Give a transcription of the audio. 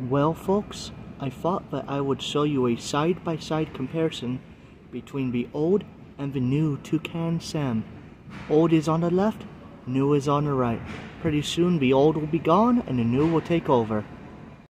Well, folks, I thought that I would show you a side-by-side comparison between the old and the new Toucan Sam. Old is on the left, new is on the right. Pretty soon the old will be gone and the new will take over.